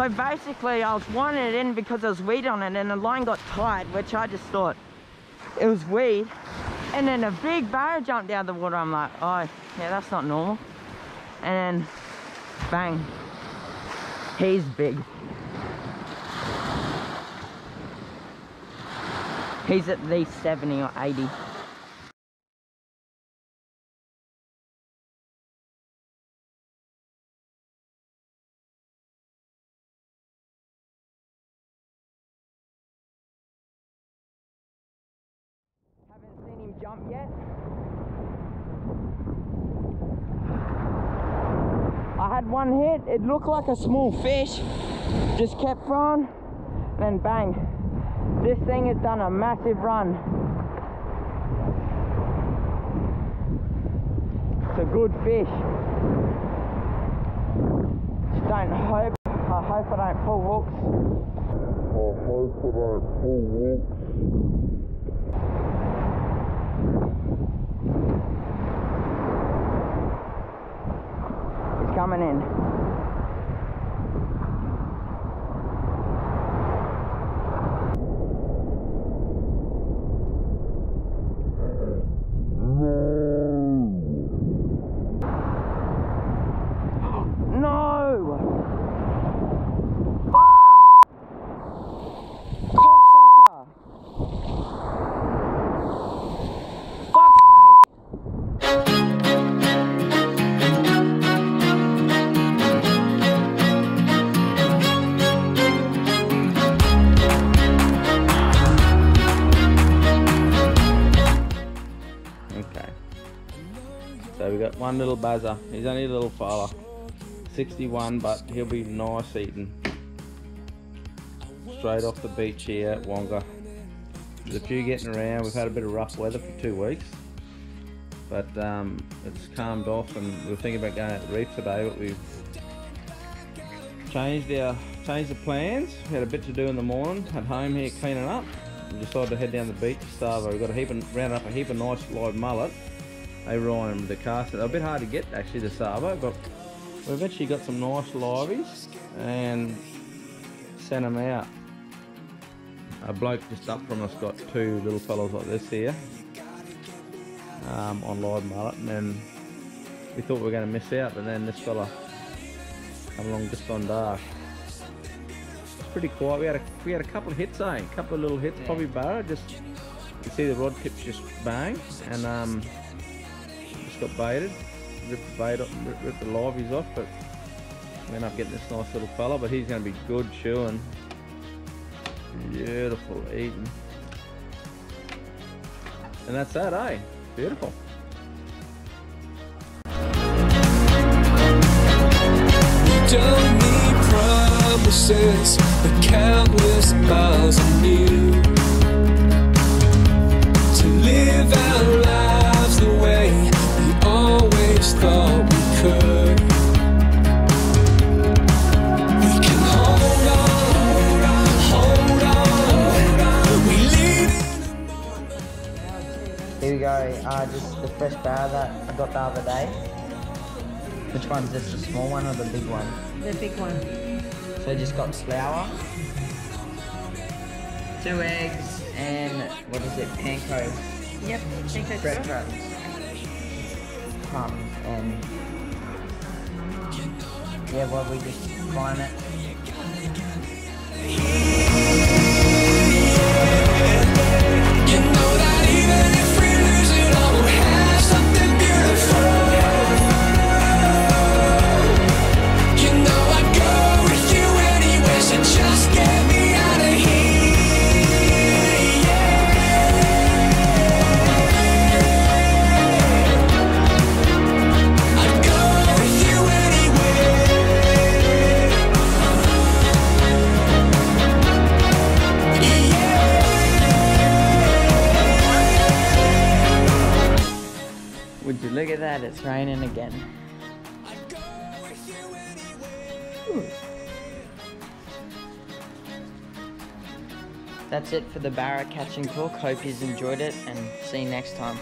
So basically I was winding it in because there was weed on it and the line got tight, which I just thought it was weed. And then a big barra jumped out of the water. I'm like, oh, yeah, that's not normal. And then, bang, he's big. He's at least 70 or 80. Jump yet. I had one hit, it looked like a small fish, just kept throwing, then bang. This thing has done a massive run. It's a good fish. Just don't hope, I hope I don't pull hooks. I hope I don't pull hooks. Coming in. One little buzzer. He's only a little fella. 61, but he'll be nice eating. Straight off the beach here at Wonga. There's a few getting around. We've had a bit of rough weather for two weeks. But um, it's calmed off and we were thinking about going out the reef today, but we've changed our changed the plans. We had a bit to do in the morning at home here cleaning up. We decided to head down the beach to Savo. We've got a heap of, rounded up a heap of nice live mullet. They Ryan the cast. They're a bit hard to get actually the Savo, but we've actually got some nice liveys and sent them out. A bloke just up from us got two little fellows like this here um, on live mullet, and then we thought we were going to miss out, but then this fella come along just on dark. It's pretty quiet. We had a we had a couple of hits, eh? A couple of little hits, probably barra. Just you see the rod tips just bang, and um, got baited. Ripped the bait, off, ripped, the off, but we ended up getting this nice little fella. But he's going to be good chewing. Beautiful eating. And that's that, eh? Beautiful. don't need promises, countless always thought we could. We can hold on, hold on. We lead in Here we go, uh, just the fresh barra that I got the other day. Which one's this, the small one or the big one? The big one. So just got flour, two eggs, and what is it, panko, Yep. Think that's breadcrumbs, crumbs, and yeah, well we just combine it. Would you look at that, it's raining again. That's it for the Barra Catch and Cook. Hope you've enjoyed it and see you next time.